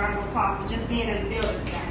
round of applause for just being in the building tonight.